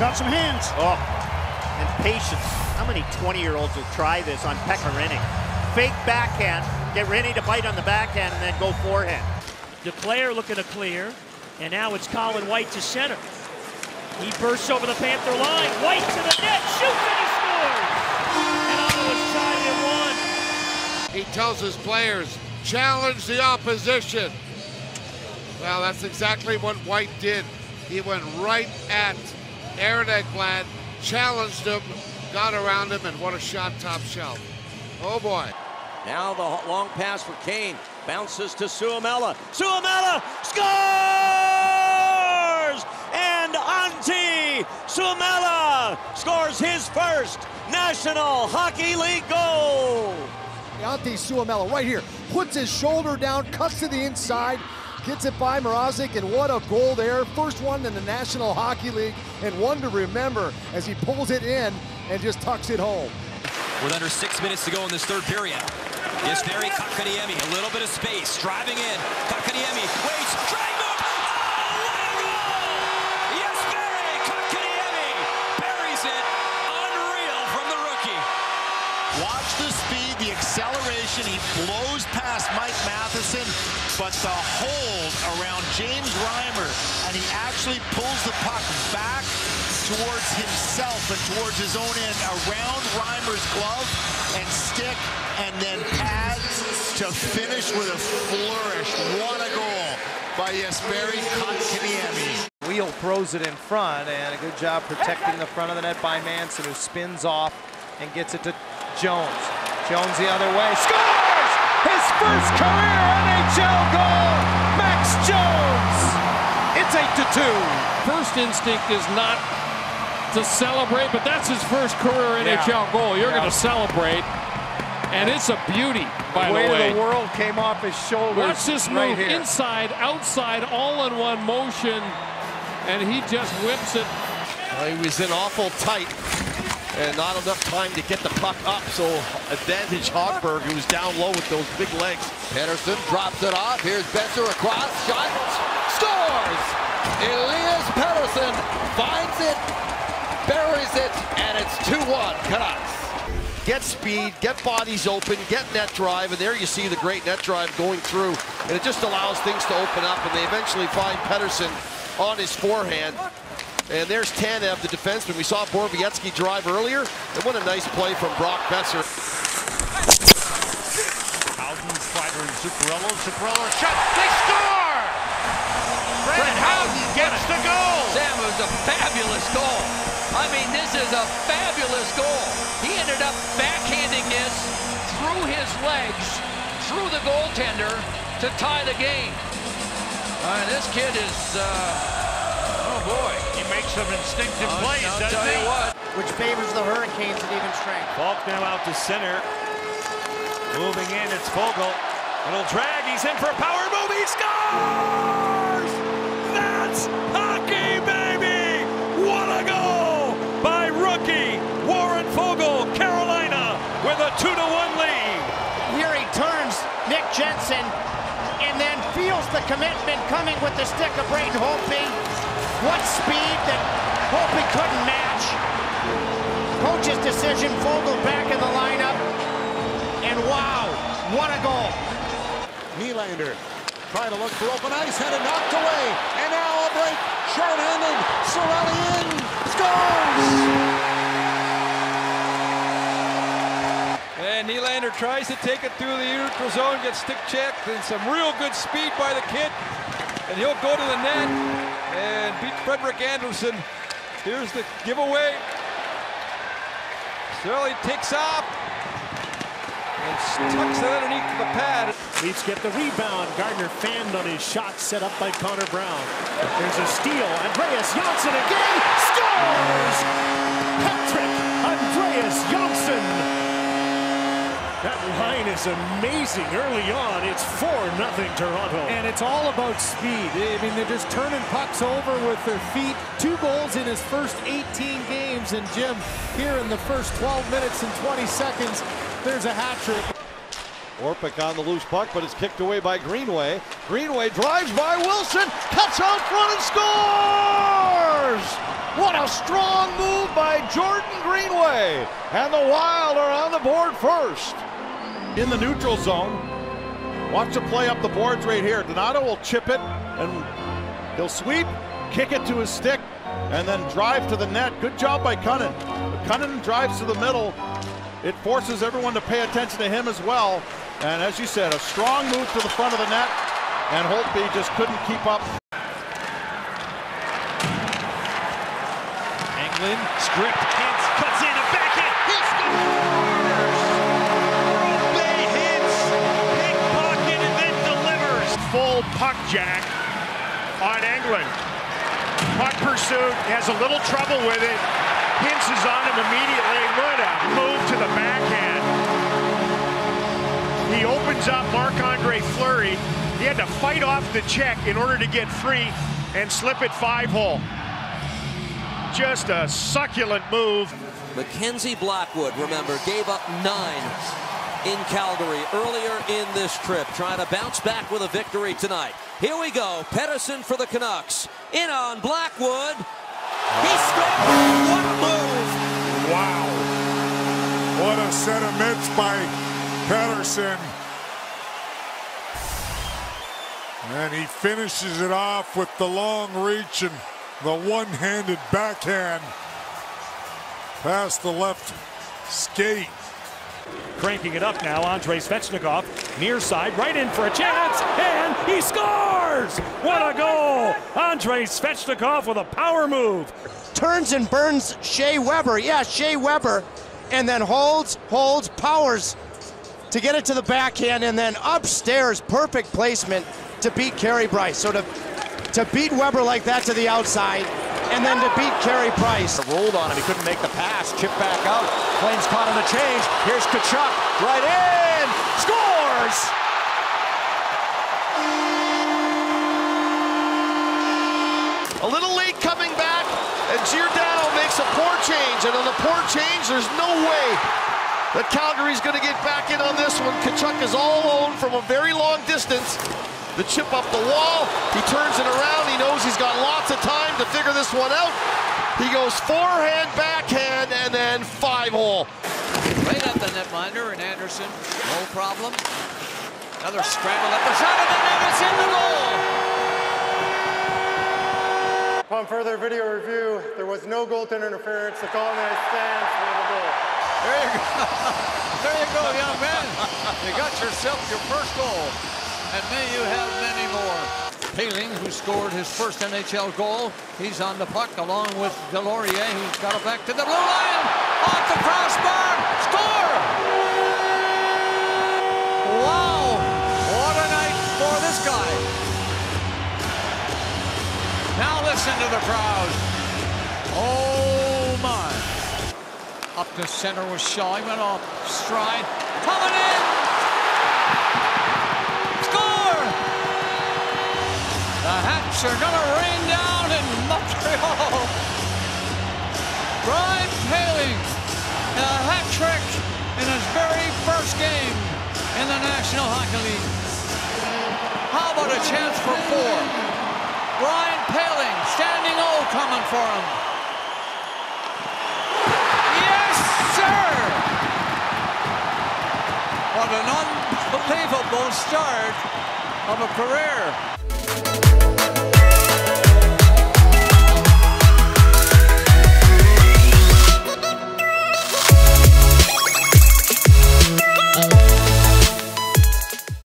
got some hands. Oh, and patience. How many 20-year-olds will try this on Pekka Rinne? Fake backhand, get Rinne to bite on the backhand, and then go forehand. DeClaire looking to clear, and now it's Colin White to center. He bursts over the Panther line. White to the net, shoots and he scores! And Ottawa's tied at one. He tells his players, challenge the opposition. Well, that's exactly what White did. He went right at Aaron Ekblad, challenged him, got around him, and what a shot top shelf. Oh boy. Now the long pass for Kane. Bounces to Suomela. Suomela scores! And Antti Suomela scores his first National Hockey League goal. Antti Suomela right here puts his shoulder down, cuts to the inside, gets it by Mrazek, and what a goal there. First one in the National Hockey League, and one to remember as he pulls it in and just tucks it home. With under six minutes to go in this third period. It's very Kotkaniemi, a little bit of space, driving in. Kotkaniemi waits, drag move. Oh, what a goal! Yes, Barry Kotkaniemi buries it. Unreal from the rookie. Watch the speed, the acceleration. He blows past Mike Matheson, but the hold around James Reimer, and he actually pulls the puck back towards himself and towards his own end around Reimer's glove and stick and then pads to finish with a flourish. What a goal by Jesperi Kotkaniemi. Wheel throws it in front and a good job protecting the front of the net by Manson who spins off and gets it to Jones. Jones the other way, scores! His first career NHL goal, Max Jones! It's 8 to 2. First instinct is not to celebrate, but that's his first career NHL Yeah. goal. You're Yeah. going to celebrate, and it's a beauty, by the the way. the world came off his shoulders. Watch this move right here. inside, outside, all in one motion, and he just whips it. he was in awful tight and not enough time to get the puck up, so advantage Hogberg, who's down low with those big legs. Pettersson drops it off. Here's Boeser across. Shot. Scores! Elias Pettersson finds it, buries it, and it's 2-1 Canucks. Get speed, get bodies open, get net drive, and there you see the great net drive going through, and it just allows things to open up, and they eventually find Pettersson on his forehand. And there's Tanev, the defenseman. We saw Borowiecki drive earlier, and what a nice play from Brock Boeser. Howden, Kreider, and Zuccarello. Zuccarello, shot. They score! Brett Howden gets the goal. Sam, it was a fabulous goal. I mean, this is a fabulous goal. He ended up backhanding this through his legs, through the goaltender to tie the game. Uh, this kid is, uh, oh boy. He makes some instinctive I'll- plays, I'll doesn't tell he? you what. Which favors the Hurricanes at even strength. Faulk now out to center. Moving in, it's Foegele. Little drag, he's in for a power move, he scores! That's hockey, baby! What a goal by rookie Warren Foegele, Carolina, with a 2 to 1 lead. Here he turns Nick Jensen and then feels the commitment coming with the stick of Braden Holtby. What speed that Holtby couldn't match. Coach's decision, Foegele back in the lineup. And wow, what a goal. Nylander trying to look for open ice, had it knocked away, and now a break, short-handed, Sorelli in, scores! And Nylander tries to take it through the neutral zone, gets stick checked, and some real good speed by the kid. And he'll go to the net and beat Frederik Andersen. Here's the giveaway. Surly takes off and tucks it underneath the pad. Leafs get the rebound. Gardiner fanned on his shot set up by Connor Brown. There's a steal. Andreas Johnsson again scores! Patrick Andreas Johnsson. That line is amazing early on. It's 4 nothing Toronto. And it's all about speed. I mean, they're just turning pucks over with their feet. Two goals in his first 18 games. And Jim, here in the first 12 minutes and 20 seconds, there's a hat trick. Orpik on the loose puck, but it's kicked away by Greenway. Greenway drives by Wilson, cuts out front and scores! What a strong move by Jordan Greenway. And the Wild are on the board first. In the neutral zone. Watch the play up the boards right here. Donato will chip it and he'll sweep, kick it to his stick, and then drive to the net. Good job by Kunin. Kunin drives to the middle. It forces everyone to pay attention to him as well. And as you said, a strong move to the front of the net, and Holtby just couldn't keep up. Engelland, script, jack on Engelland. Puck pursuit, has a little trouble with it. Hintz is on him immediately. What a move to the backhand. He opens up Marc-Andre Fleury. He had to fight off the check in order to get free and slip it five hole. Just a succulent move. Mackenzie Blackwood, remember, gave up nine in Calgary earlier in this trip, trying to bounce back with a victory tonight. Here we go. Pettersson for the Canucks. In on Blackwood. He scored. What a move. Wow. What a set of mitts by Pettersson. And he finishes it off with the long reach and the one-handed backhand past the left skate. Cranking it up now, Andrei Svechnikov, near side, right in for a chance, and he scores! What a goal! Andrei Svechnikov with a power move. Turns and burns Shea Weber. Yeah, Shea Weber. And then holds, holds, powers to get it to the backhand, and then upstairs, perfect placement to beat Carey Price. So to, to beat Weber like that to the outside, and then to beat Carey Price. Rolled on him, he couldn't make the pass, chip back out. Flames caught on the change. Here's Tkachuk, right in, scores! A little late coming back, and Giordano makes a poor change. And on the poor change, there's no way that Calgary's going to get back in on this one. Tkachuk is all alone from a very long distance. The chip up the wall. He turns it around. He knows he's got lots of time to figure this one out. He goes forehand, backhand, and then five hole. Right at the netminder, and Anderson, no problem. Another scramble at the shot of the net. It's in the goal. Upon further video review, there was no goaltender interference. The call now stands for the goal. There you go. there you go, young man. You got yourself your first goal, and may you have many more. Poehling, who scored his first NHL goal, he's on the puck along with Delorier, who's got it back to the blue line. Off the crossbar, score! Wow, what a night for this guy. Now listen to the crowd. Up to center was Shaw. He went off stride. Coming in. Score! The Hats are going to rain down in Montreal. Brian Poehling, a hat trick in his very first game in the National Hockey League. How about a chance for four? Ryan Poehling, standing O coming for him. An unbelievable start of a career.